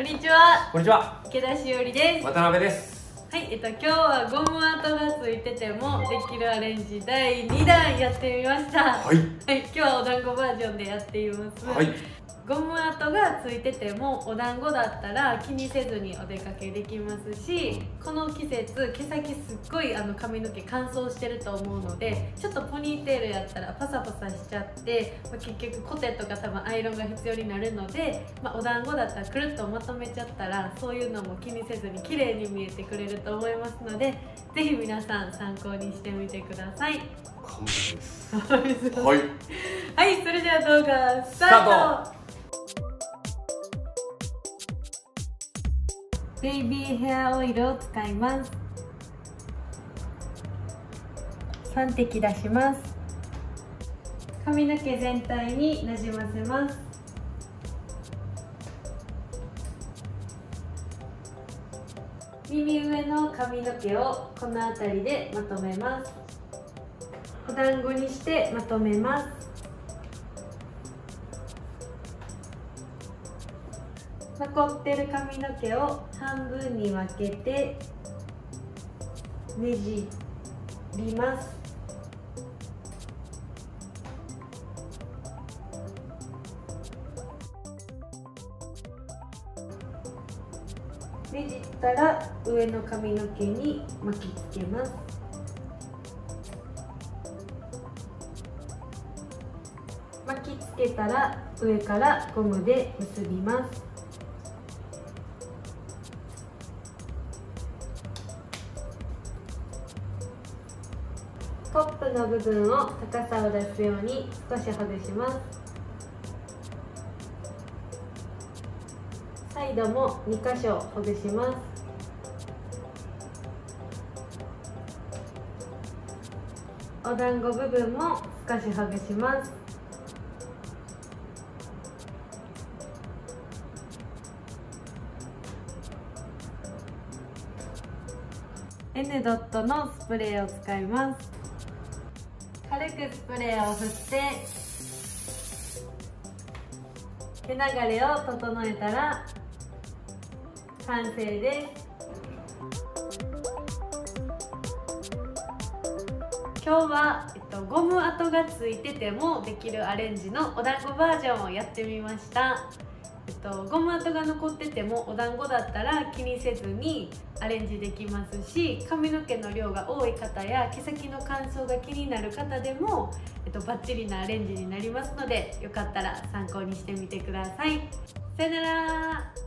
こんにちは。こんにちは。池田しおりです。渡辺です。はい、えっと、今日はゴム跡がついててもできるアレンジ第2弾やってみました。ははいい、今日はお団子バージョンでやっています。はいゴム跡がついててもお団子だったら気にせずにお出かけできますしこの季節毛先すっごいあの髪の毛乾燥してると思うのでちょっとポニーテールやったらパサパサしちゃって、まあ結局コテとか多分アイロンが必要になるので、まあお団子だったらくるっとまとめちゃったらそういうのも気にせずに綺麗に見えてくれると思いますのでぜひ皆さん参考にしてみてください。完璧です。ははい。い、それでは動画スタートベイビーヘアオイルを使います。3滴出します。髪の毛全体になじませます。耳上の髪の毛をこの辺りでまとめます。お団子にしてまとめます。残ってる髪の毛を半分に分けてねじります。ねじったら上の髪の毛に巻きつけます。巻きつけたら上からゴムで結びます。トップの部分を高さを出すように少しほぐします。サイドも2箇所ほぐします。お団子部分も少しほぐします。N ドットのスプレーを使います。軽くスプレーを振って毛流れを整えたら完成です。今日は、えっと、ゴム跡がついててもできるアレンジのお団子バージョンをやってみました。と、ゴム跡が残っててもお団子だったら気にせずにアレンジできますし髪の毛の量が多い方や毛先の乾燥が気になる方でも、えっと、バッチリなアレンジになりますのでよかったら参考にしてみてください。さよなら。